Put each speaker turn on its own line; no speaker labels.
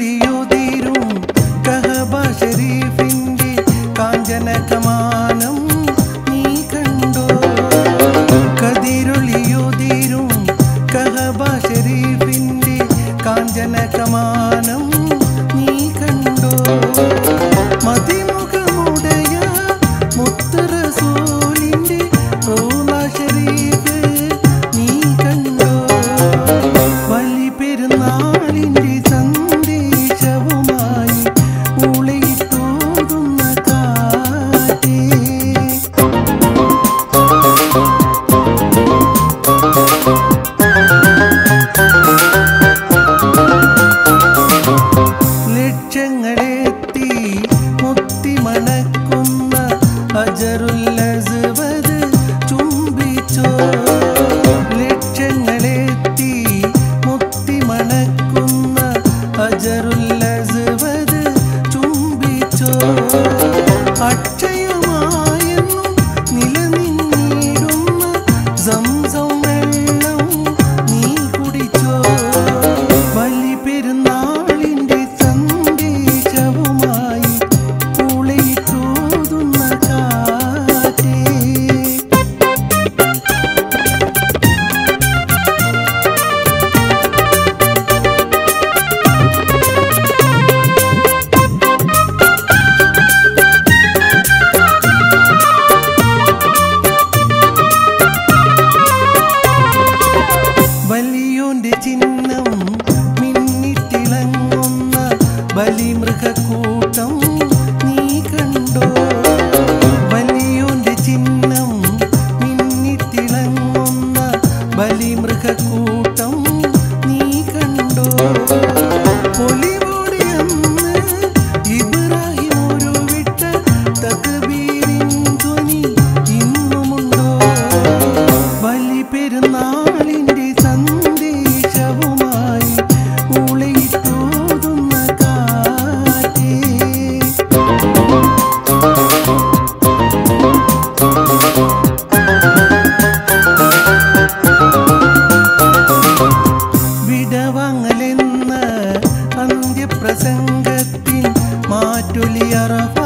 ഒളിയുതിരും കഹബ ഷരീഫിൻ്റെ കാഞ്ചന കമാ Thank you. Abdul Yaraf